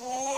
Oh!